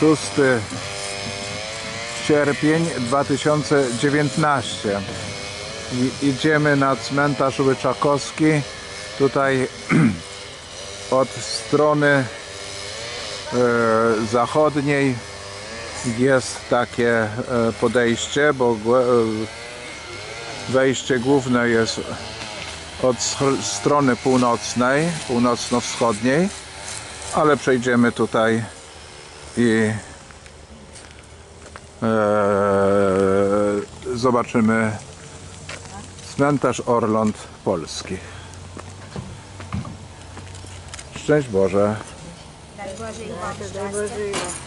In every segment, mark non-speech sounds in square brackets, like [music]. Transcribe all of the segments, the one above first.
6 sierpień 2019 I idziemy na cmentarz Łyczakowski. Tutaj [clears throat] od strony e, zachodniej jest takie e, podejście, bo e, wejście główne jest od str- strony północnej, północno-wschodniej, ale przejdziemy tutaj i e, zobaczymy cmentarz Orląt Polski. Szczęść Boże. Daj Boże i Wam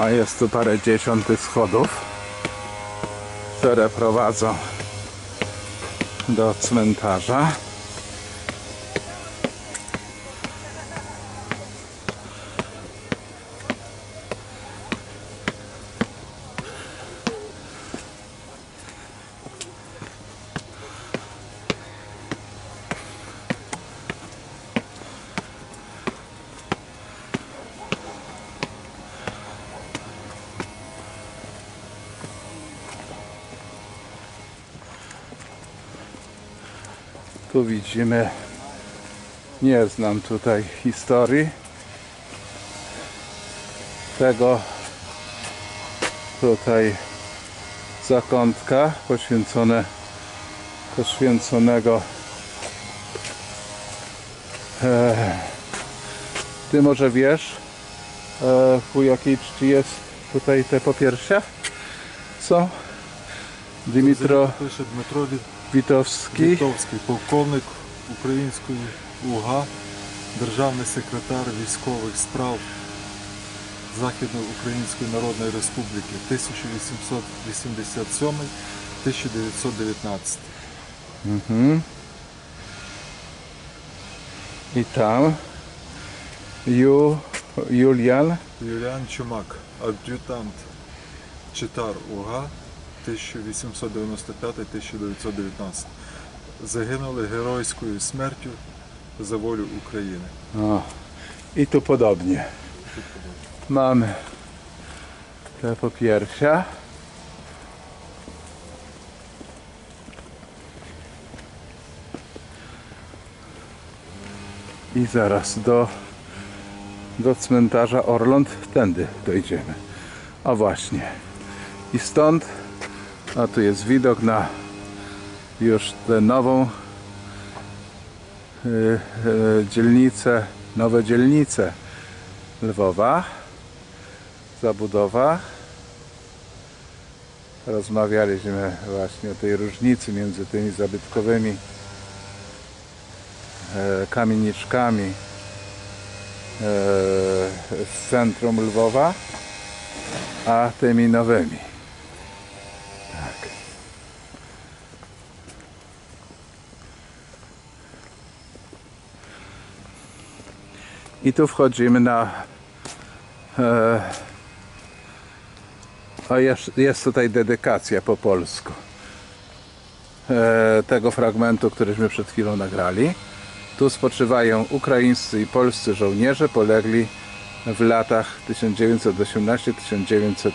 A jest tu parę dziesiątych schodów, które prowadzą do cmentarza. Tu widzimy, nie znam tutaj historii tego tutaj zakątka poświęcone, poświęconego e, ty może wiesz e, u jakiej czci jest tutaj te popiersia? Są? Дмитро Пише Дмитро Віт- Witowski. Вітовський, полковник української УГА, державний секретар військових справ Західноукраїнської Народної Республіки 1887-1919. Mhm. I tam Ju, Julian Юліан Чумак, ад'ютант Читар УГА 1895-1919. Загинули геройською смертю за волю України. tu podobnie mamy te popiersia i zaraz do do cmentarza Orląt tędy dojdziemy a właśnie i stąd a tu jest widok na już tę nową y, y, dzielnicę, nowe dzielnice Lwowa, zabudowa. Rozmawialiśmy właśnie o tej różnicy między tymi zabytkowymi e, kamieniczkami e, z centrum Lwowa, a tymi nowymi. I tu wchodzimy na. E, o, jest, jest tutaj dedykacja po polsku e, tego fragmentu, któryśmy przed chwilą nagrali. Tu spoczywają ukraińscy i polscy żołnierze polegli w latach 1918-1919.